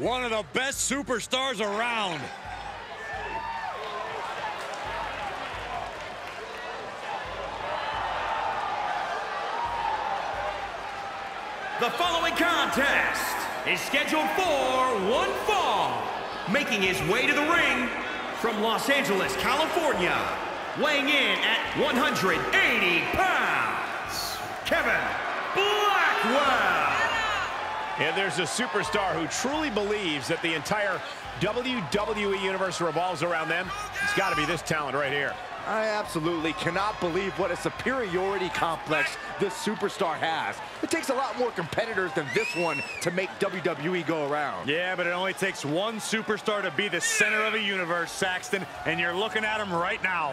One of the best superstars around. The following contest is scheduled for one fall. Making his way to the ring from Los Angeles, California, weighing in at 180 pounds, Kevin. And there's a superstar who truly believes that the entire WWE Universe revolves around them. It's got to be this talent right here. I absolutely cannot believe what a superiority complex this superstar has. It takes a lot more competitors than this one to make WWE go around. Yeah, but it only takes one superstar to be the center of a universe, Saxton, and you're looking at him right now.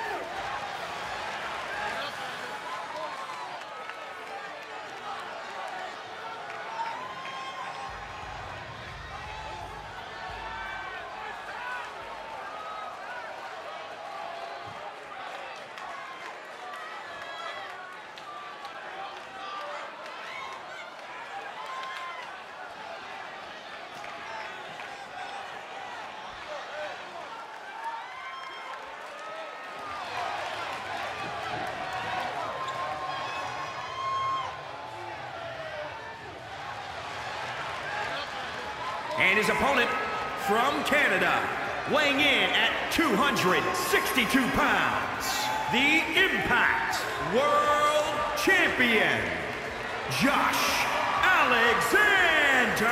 And his opponent from Canada, weighing in at 262 pounds, the Impact World Champion, Josh Alexander.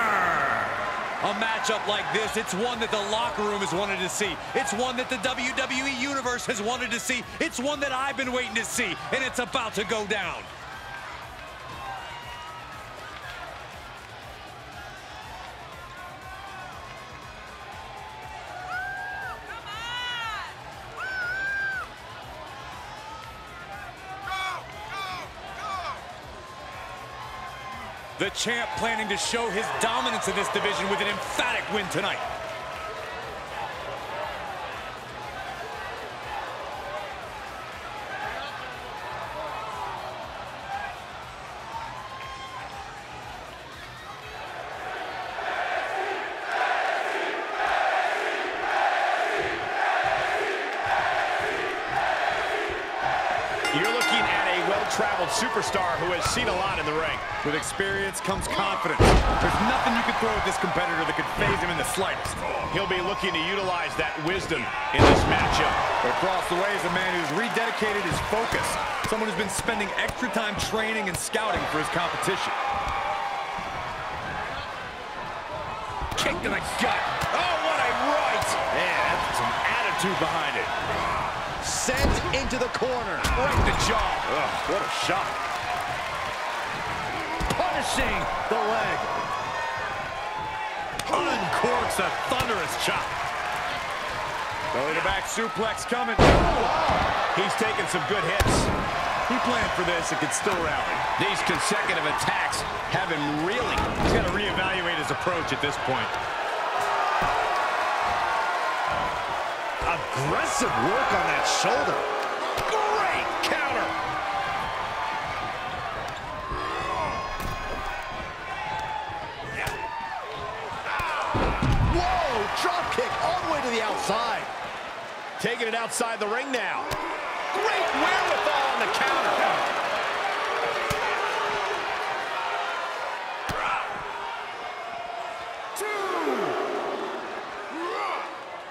A matchup like this, it's one that the locker room has wanted to see. It's one that the WWE Universe has wanted to see. It's one that I've been waiting to see, and it's about to go down. The champ planning to show his dominance in this division with an emphatic win tonight. Superstar who has seen a lot in the ring. With experience comes confidence. There's nothing you can throw at this competitor that could phase him in the slightest. He'll be looking to utilize that wisdom in this matchup. Across the way is a man who's rededicated his focus. Someone who's been spending extra time training and scouting for his competition. Kick to the gut. Oh, what a right! Man, that's some attitude behind it. Sent into the corner. Right the jaw. Ugh, what a shot. Punishing the leg. Uncorks a thunderous chop. Belly to back suplex coming. He's taking some good hits. He planned for this and could still rally. These consecutive attacks have him reeling. He's got to reevaluate his approach at this point. Aggressive work on that shoulder. Great counter. All the way to the outside. Taking it outside the ring now. Great wherewithal on the counter.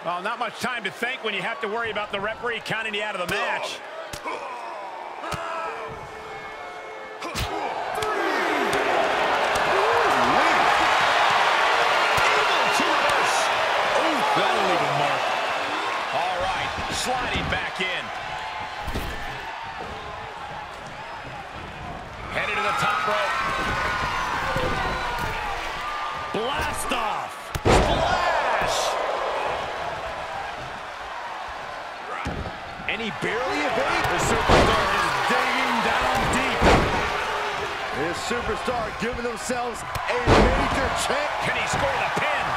Well, not much time to think when you have to worry about the referee counting you out of the match. Able to reverse. That'll leave a mark. All right, sliding back in. Headed to the top rope. Blast off. Splash! And he barely evades. The superstar is digging down deep. This superstar giving themselves a major check. Can he score the pin?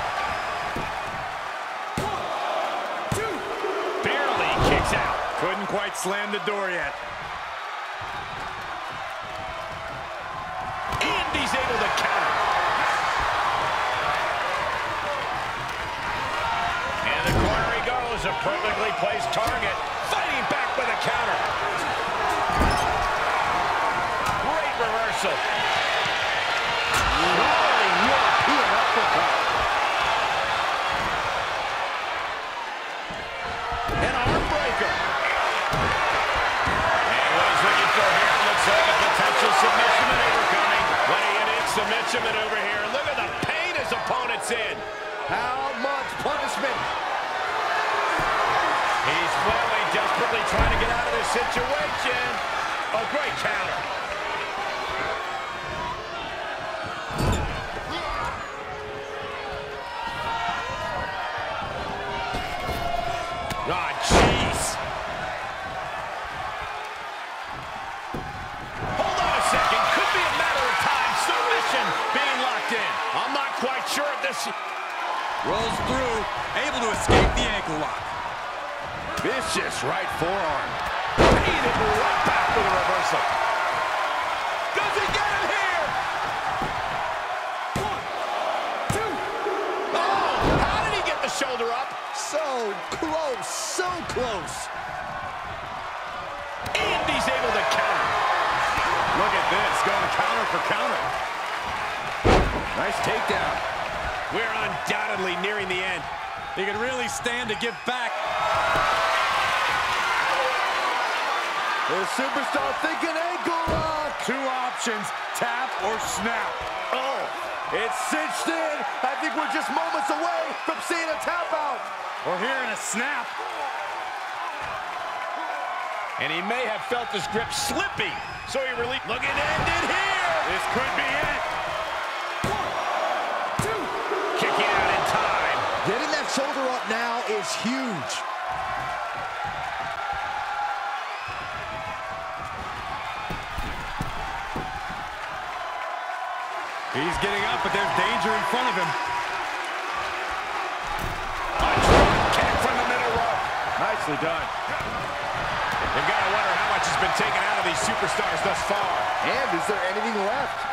Quite slammed the door yet. Andy's able to counter. And the corner he goes, a perfectly placed target. Fighting back with a counter. Great reversal. Rolling European uppercut. How much punishment? He's flailing, desperately trying to get out of this situation. A great counter. Ah, jeez. Hold on a second. Could be a matter of time. Submission being locked in. I'm not quite sure if this... Rolls through, able to escape the ankle lock. Vicious right forearm. Paid right back with a reversal. Does he get him here? One, two. Oh, how did he get the shoulder up? So close, so close. Andy's able to counter. Look at this, going counter for counter. Nice takedown. We're undoubtedly nearing the end. He can really stand to give back. The superstar thinking ankle lock. Two options, tap or snap. Oh, it's cinched in. I think we're just moments away from seeing a tap out. Or hearing a snap. And he may have felt his grip slipping, so he to end it here. This could be it. Shoulder up now is huge. He's getting up, but there's danger in front of him. A drop kick from the middle rope. Nicely done. You've got to wonder how much has been taken out of these superstars thus far. And is there anything left?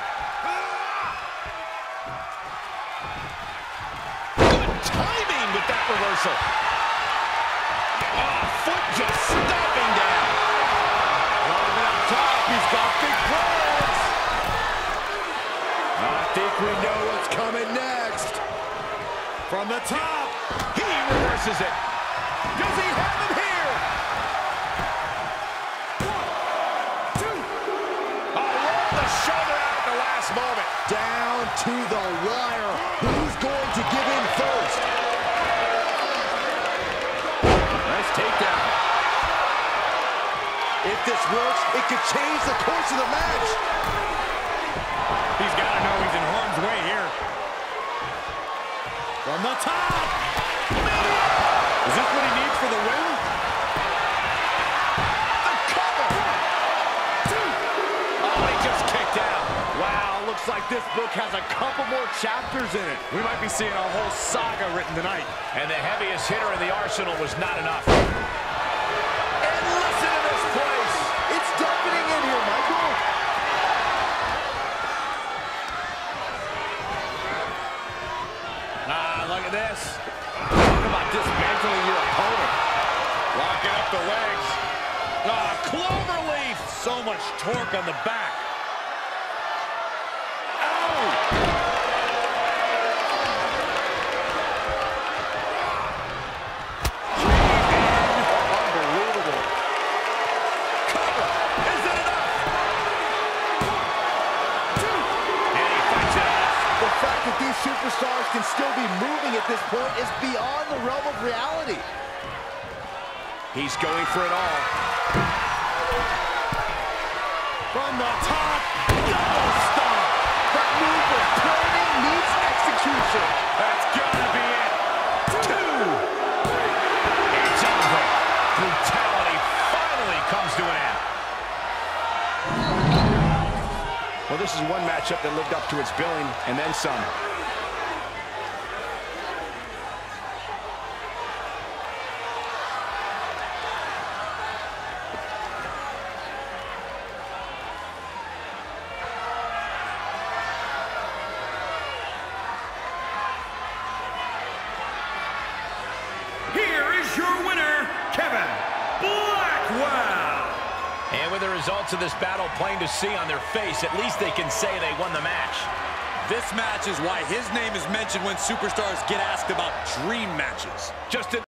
Reversal. Oh, foot just stomping down. Rolling up top, he's got big plans. I think we know what's coming next. From the top, he reverses it. Does he have him here? One, two. Oh, the shoulder out at the last moment. Down to the wire. If this works, it could change the course of the match. He's got to know he's in harm's way here. From the top. Is this what he needs for the win? The cover. Two. Oh, he just kicked out. Wow, looks like this book has a couple more chapters in it. We might be seeing a whole saga written tonight. And the heaviest hitter in the arsenal was not enough. And listen to this place. It's deafening in here, Michael. Ah, look at this. Talk about dismantling your opponent. Locking up the legs. Ah, cloverleaf. So much torque on the back. Unbelievable. Cover. Is it enough? Two. He fights it. The fact that these superstars can still be moving at this point is beyond the realm of reality. He's going for it all. From the top. Double stomp. That move was planning meets execution. That's gotta be it. Two. It's over. Brutality finally comes to an end. Well, this is one matchup that lived up to its billing and then some. Kevin Blackwood. And with the results of this battle plain to see on their face, at least they can say they won the match. This match is why his name is mentioned when superstars get asked about dream matches. Just